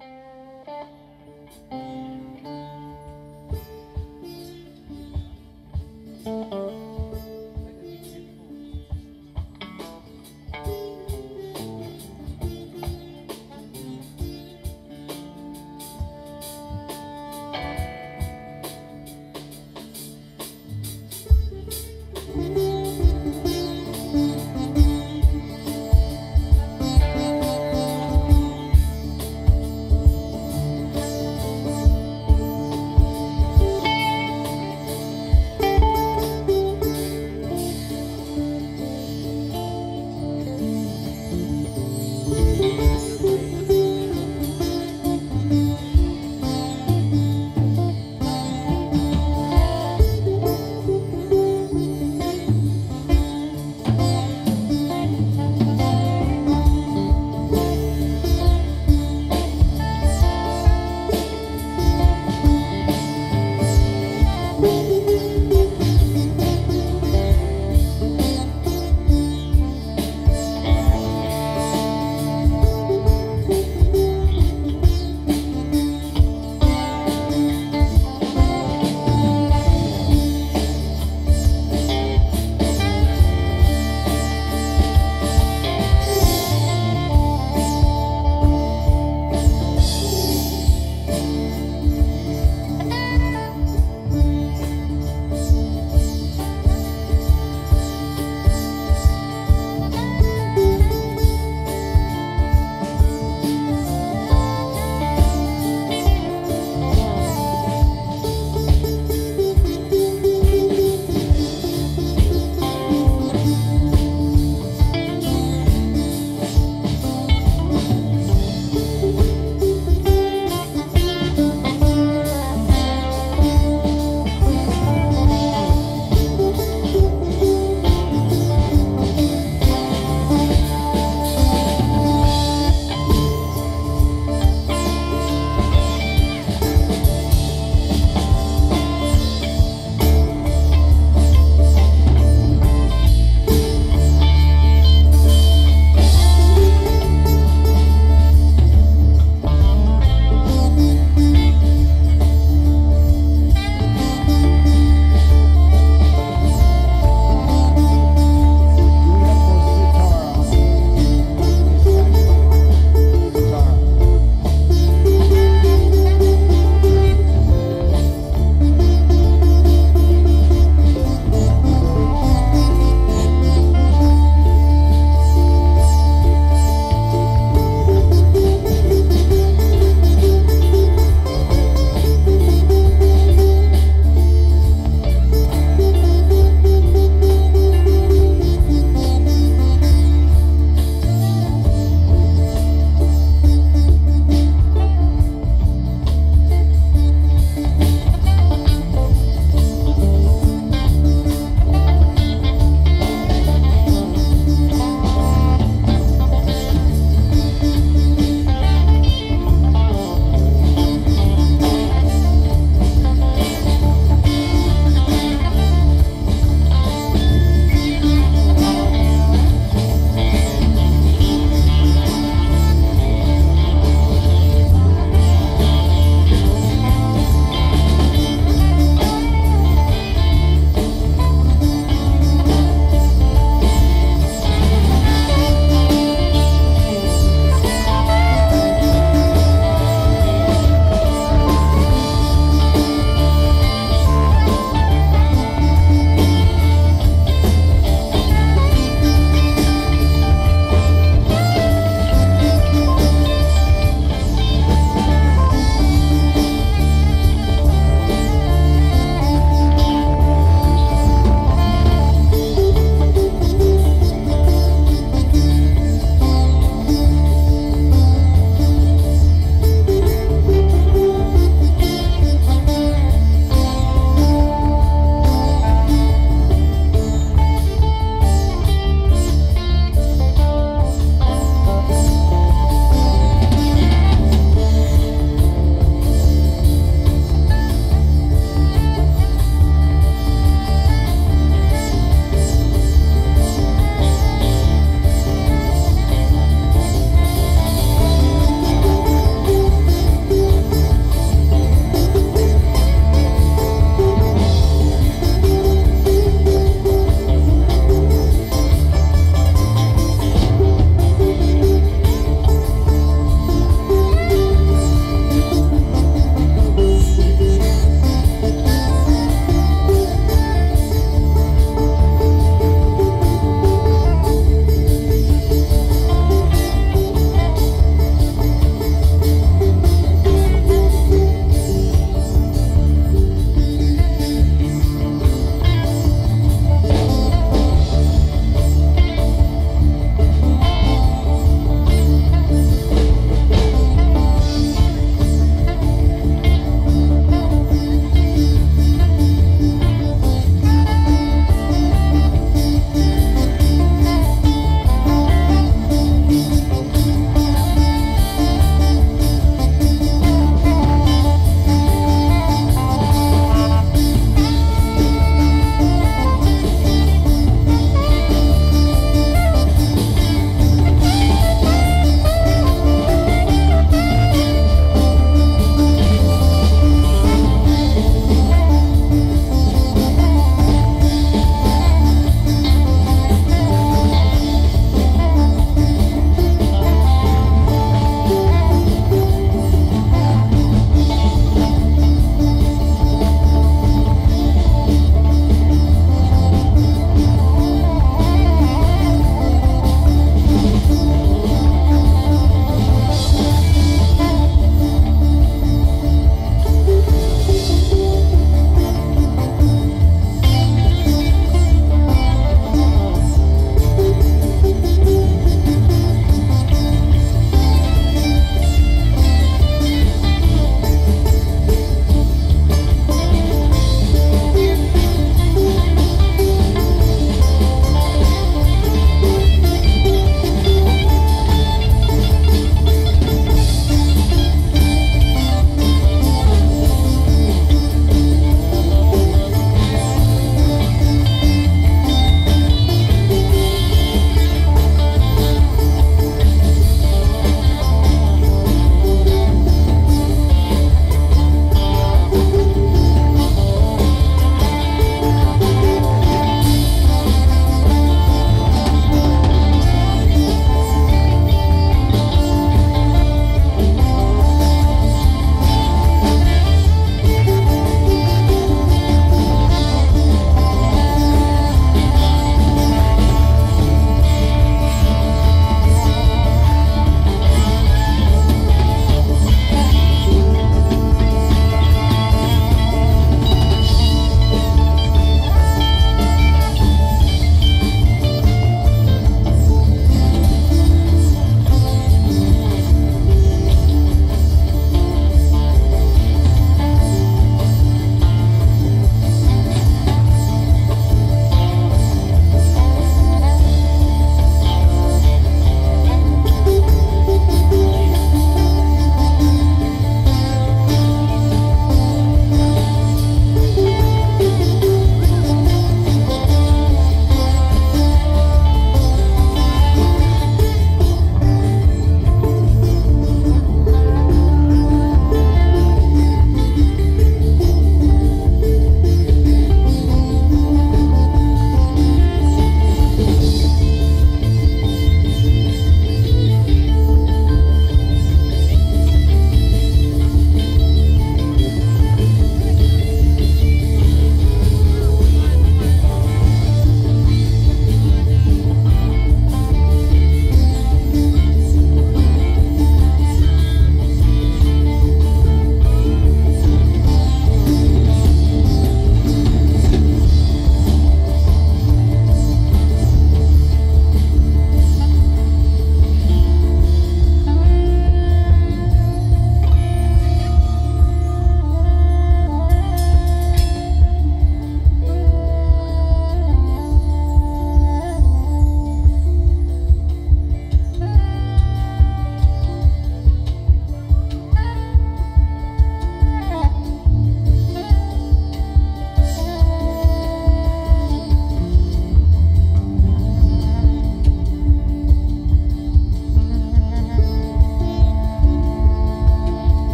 Thank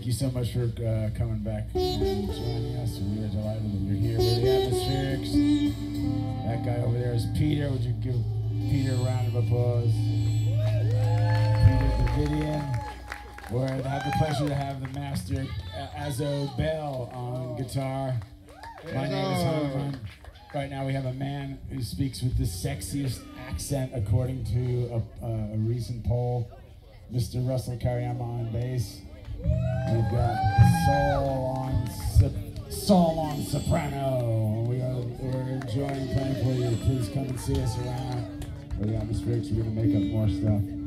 Thank you so much for uh, coming back and joining us. We are delighted that you're here. We're the Atmospherics. That guy over there is Peter. Would you give Peter a round of applause? Peter Davidian. we have the pleasure to have the master uh, Azo Bell on guitar. My name is Hogan. Right now we have a man who speaks with the sexiest accent according to a, a, a recent poll. Mr. Russell Kereama on bass. We've got Sol on Sol on soprano. We are we're enjoying playing for you. Please come and see us around. For the atmospherics, we're gonna make up more stuff.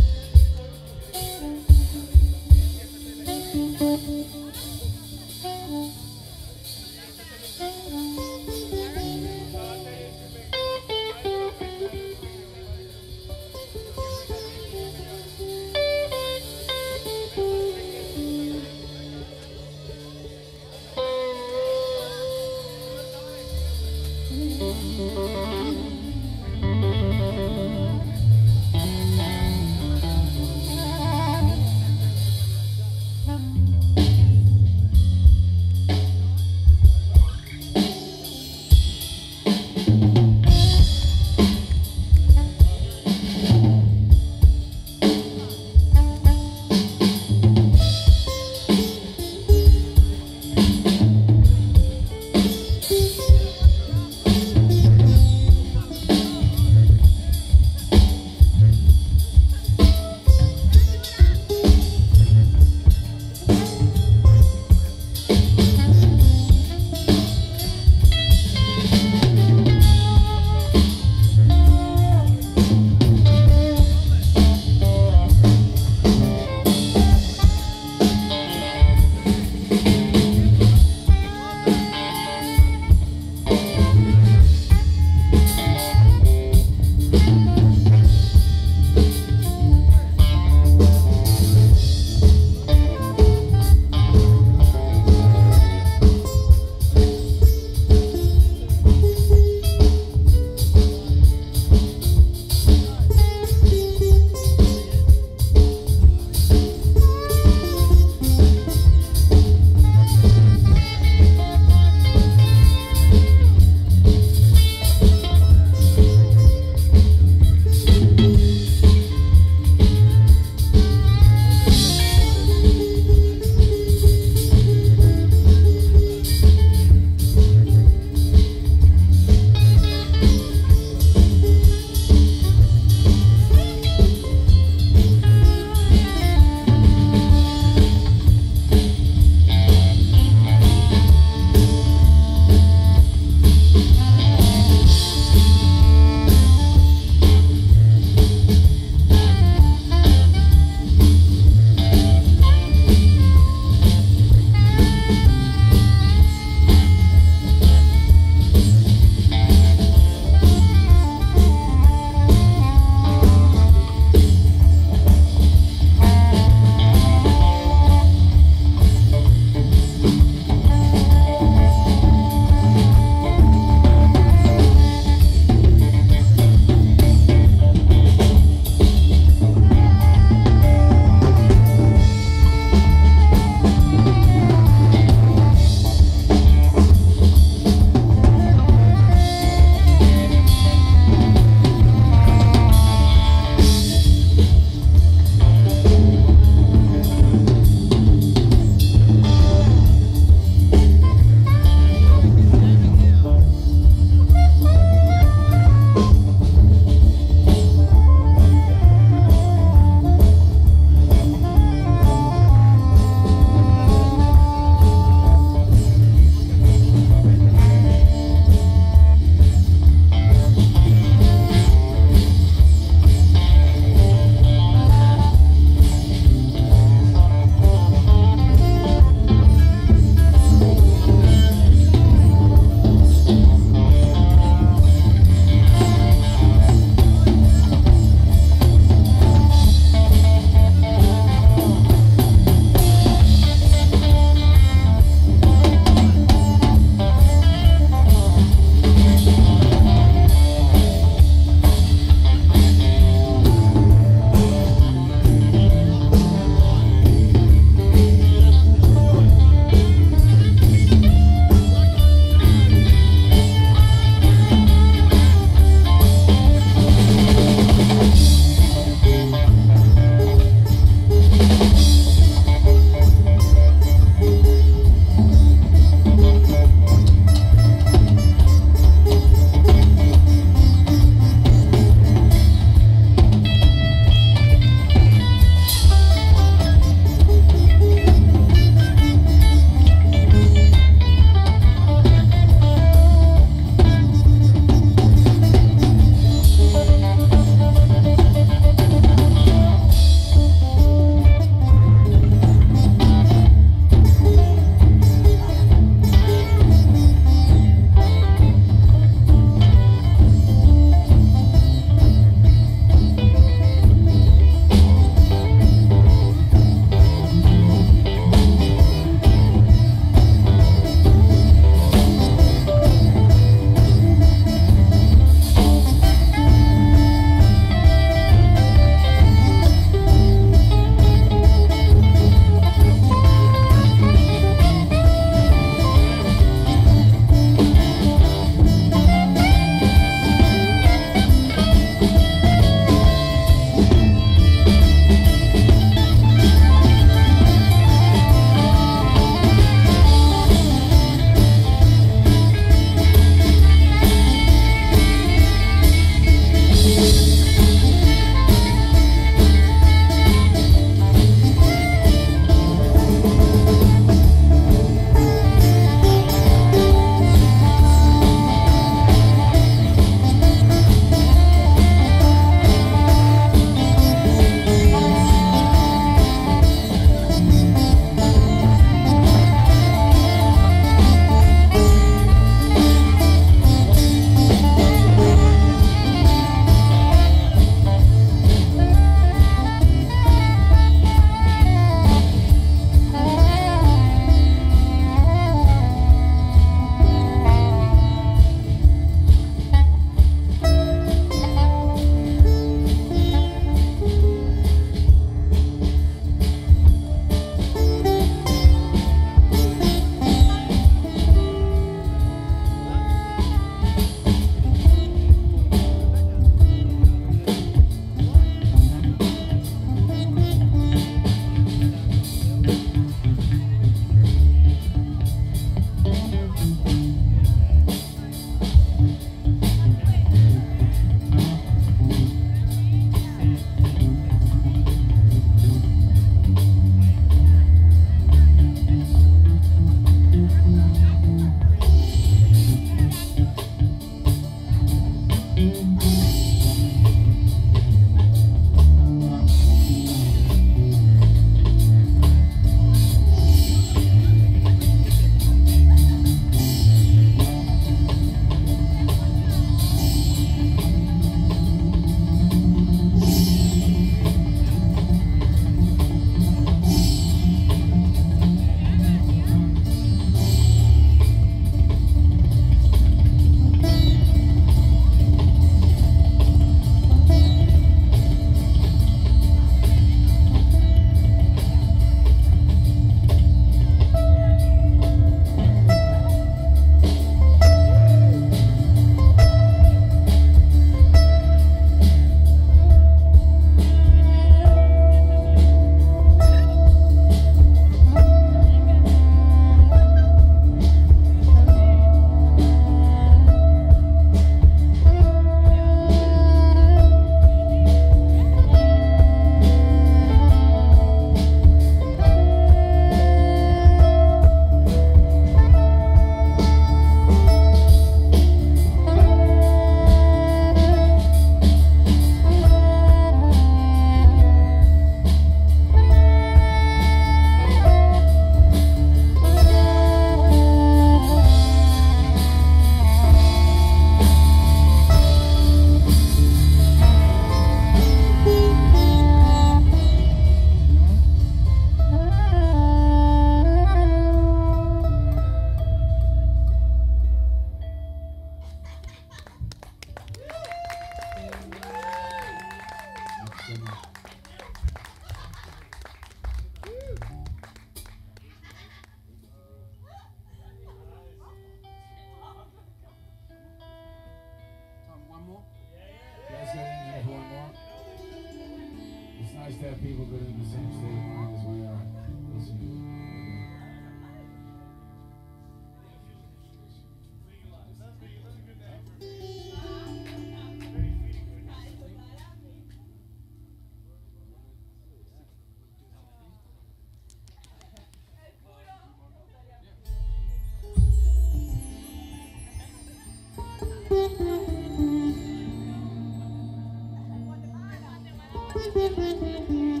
Mm-hmm.